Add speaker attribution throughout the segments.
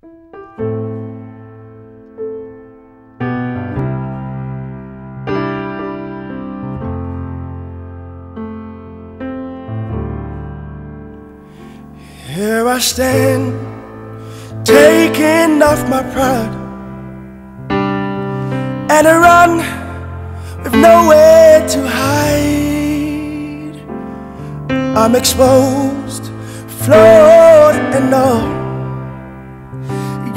Speaker 1: Here I stand, taking off my pride, and I run with nowhere to hide. I'm exposed, flawed and all.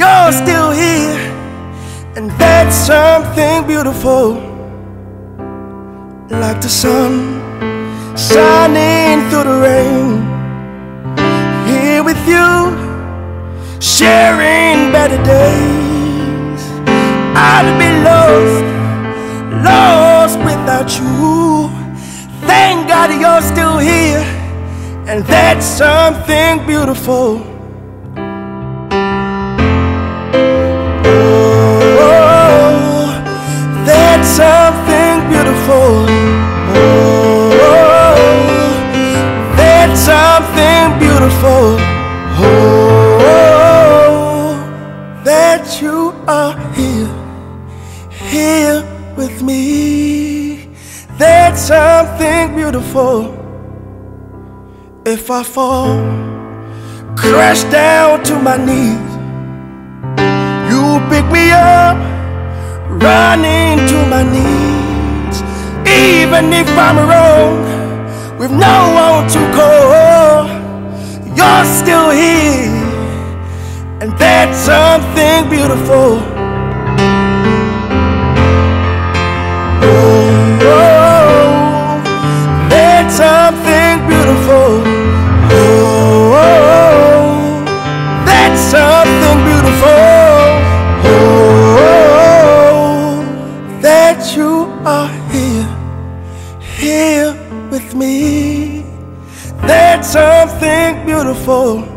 Speaker 1: You're still here, and that's something beautiful, like the sun shining through the rain here with you, sharing better days. I'd be lost, lost without you. Thank God you're still here, and that's something beautiful. Beautiful. If I fall, crash down to my knees, you pick me up, running to my knees. Even if I'm wrong, with no one to call, you're still here, and that's something beautiful. Are here, here with me. That's something beautiful.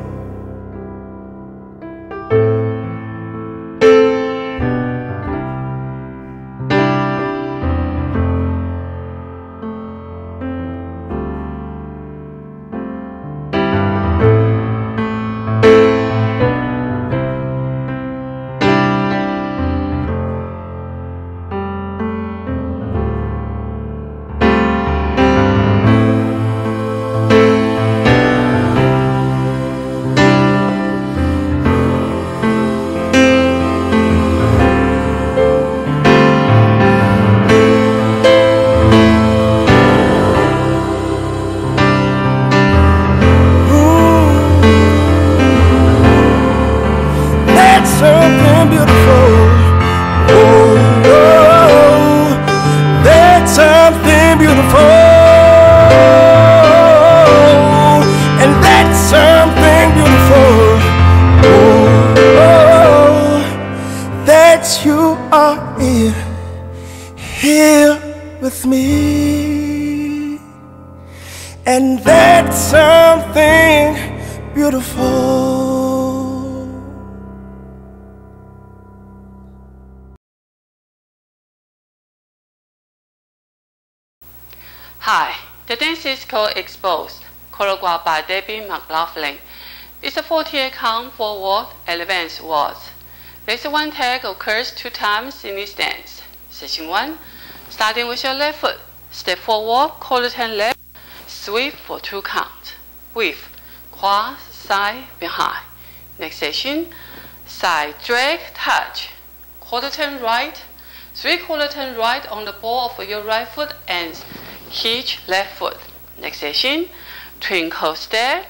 Speaker 1: Here with me. And that's something beautiful.
Speaker 2: Hi, the dance is called Exposed, choreographed by Debbie McLaughlin. It's a 48 count forward advance waltz. This one tag occurs two times in this dance. Section 1, starting with your left foot. Step forward, quarter turn left, sweep for two counts. With cross, side, behind. Next section, side drag, touch. Quarter turn right, three quarter turn right on the ball of your right foot and hitch left foot. Next section, twinkle step,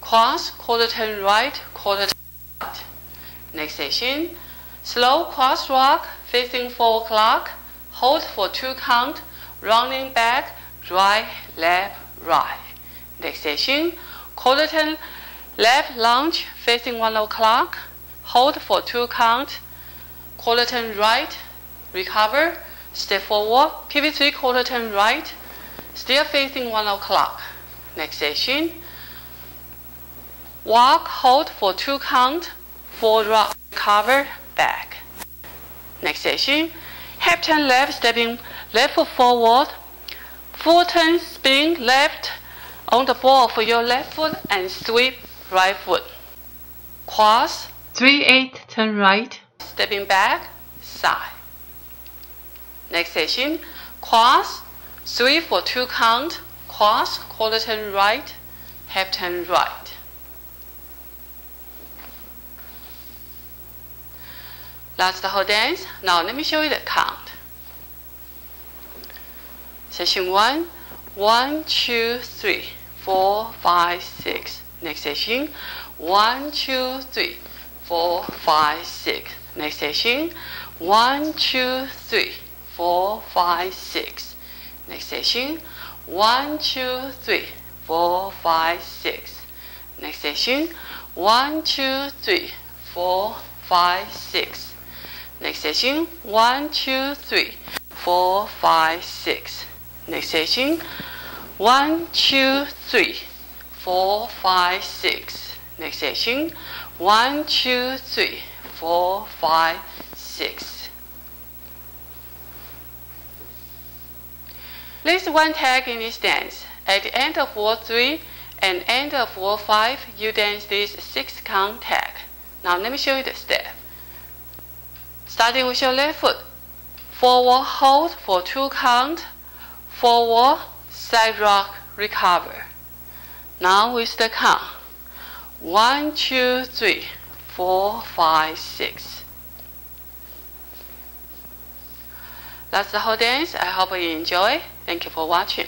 Speaker 2: cross, quarter turn right, quarter turn right. Next section, slow cross rock facing four o'clock, hold for two count, rounding back, right, left, right. Next quarter turn left lunge facing one o'clock, hold for two count, quarter turn right, recover, step forward, pivot three quarter turn right, still facing one o'clock. Next section, walk, hold for two count, four rock, recover, back. Next section, Half turn left, stepping left foot forward, full turn, spin left on the ball for your left foot and sweep right foot. Cross, 3 8 turn right, stepping back, side. Next section, cross, 3 for 2 count, cross, quarter turn right, half turn right. The whole dance. Now let me show you the count. Session 1, 1, 2, 3, 4, 5, 6. Next session, 1, 2, 3, 4, 5, 6. Next session, 1, 2, 3, 4, 5, 6. Next session, 1, 2, 3, 4, 5, 6. Next session, 1, 2, 3, 4, 5, 6. Next session, 1, 2, 3, 4, 5, 6. Next session, 1, 2, 3, 4, 5, 6. Next session, 1, 2, 3, 4, 5, 6. List one tag in this dance. At the end of wall 3 and end of wall 5, you dance this 6 count tag. Now let me show you the step. Starting with your left foot. Forward hold for 2 count. Forward, side rock, recover. Now with the count. One, two, three, four, five, six. That's the whole dance. I hope you enjoy. Thank you for watching.